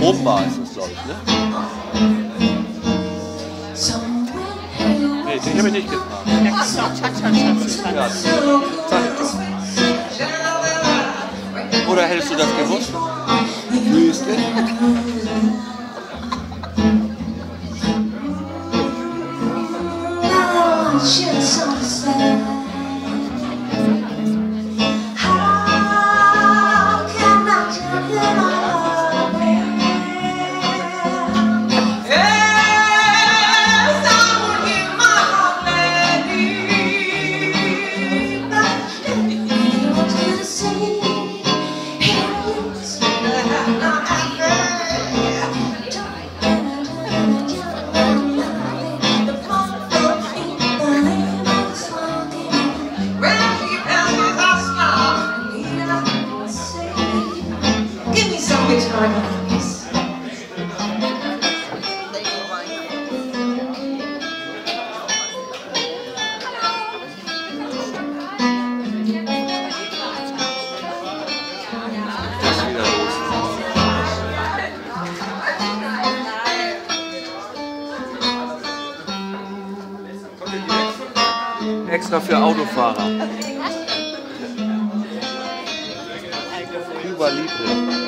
Rumba ist das, glaube ich, ne? Nee, den habe ich nicht gefragt. Auch Cha-Cha-Cha Ja. Oder hättest du das gewusst? Me some wieder los. Extra für Autofahrer. Cuba.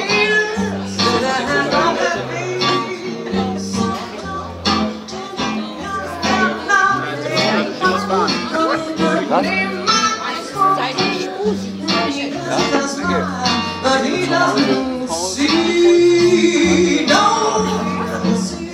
Was? Ja, danke. But he doesn't. He doesn't see.